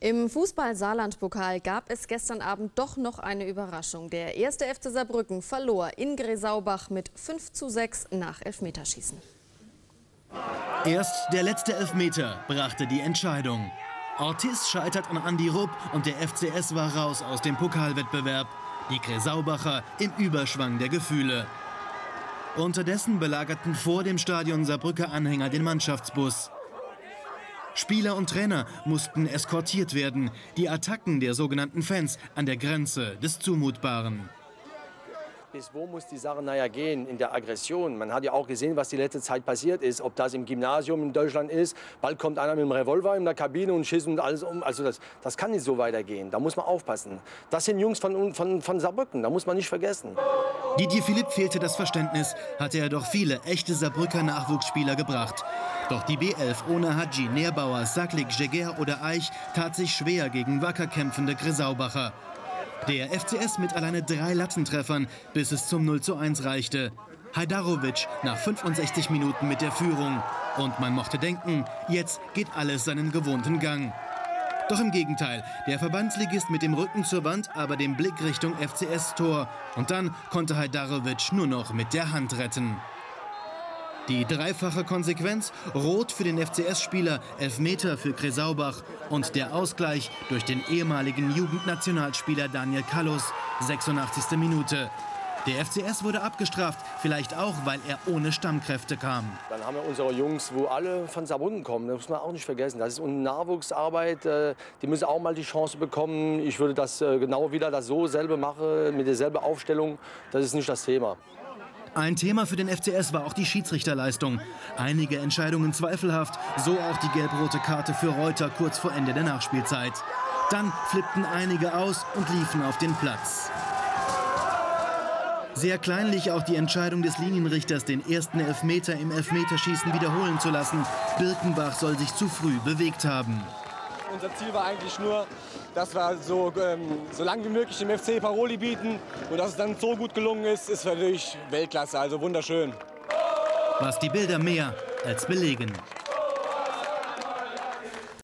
Im Fußball-Saarland-Pokal gab es gestern Abend doch noch eine Überraschung. Der erste FC Saarbrücken verlor in Gresaubach mit 5 zu 6 nach Elfmeterschießen. Erst der letzte Elfmeter brachte die Entscheidung. Ortiz scheitert an Andi Rupp und der FCS war raus aus dem Pokalwettbewerb. Die Gresaubacher im Überschwang der Gefühle. Unterdessen belagerten vor dem Stadion Saarbrücker Anhänger den Mannschaftsbus. Spieler und Trainer mussten eskortiert werden. Die Attacken der sogenannten Fans an der Grenze des Zumutbaren. Bis wo muss die Sache naja gehen in der Aggression? Man hat ja auch gesehen, was die letzte Zeit passiert ist. Ob das im Gymnasium in Deutschland ist, bald kommt einer mit dem Revolver in der Kabine und schießt und alles um. Also das, das kann nicht so weitergehen. Da muss man aufpassen. Das sind Jungs von, von, von Saarbrücken, da muss man nicht vergessen. Didier Philipp fehlte das Verständnis, hatte er doch viele echte Saarbrücker Nachwuchsspieler gebracht. Doch die B11 ohne Hadji, Nährbauer, Saklik, Jeger oder Eich tat sich schwer gegen wacker kämpfende Grisaubacher. Der FCS mit alleine drei Lattentreffern, bis es zum 0 zu 1 reichte. Hajdarovic nach 65 Minuten mit der Führung. Und man mochte denken, jetzt geht alles seinen gewohnten Gang. Doch im Gegenteil, der Verbandsligist mit dem Rücken zur Wand, aber dem Blick Richtung FCS-Tor. Und dann konnte Hajdarovic nur noch mit der Hand retten. Die dreifache Konsequenz, Rot für den FCS-Spieler, Elfmeter für Kresaubach und der Ausgleich durch den ehemaligen Jugendnationalspieler Daniel Kallus, 86. Minute. Der FCS wurde abgestraft, vielleicht auch, weil er ohne Stammkräfte kam. Dann haben wir unsere Jungs, wo alle von Saarbrücken kommen. Das muss man auch nicht vergessen. Das ist eine Nachwuchsarbeit. äh, Die müssen auch mal die Chance bekommen. Ich würde das äh, genau wieder das so selber machen, mit derselben Aufstellung. Das ist nicht das Thema. Ein Thema für den FCS war auch die Schiedsrichterleistung. Einige Entscheidungen zweifelhaft, so auch die gelb-rote Karte für Reuter kurz vor Ende der Nachspielzeit. Dann flippten einige aus und liefen auf den Platz. Sehr kleinlich auch die Entscheidung des Linienrichters, den ersten Elfmeter im Elfmeterschießen wiederholen zu lassen. Birkenbach soll sich zu früh bewegt haben. Unser Ziel war eigentlich nur, dass wir so, ähm, so lange wie möglich dem FC Paroli bieten. Und dass es dann so gut gelungen ist, ist natürlich Weltklasse, also wunderschön. Was die Bilder mehr als belegen.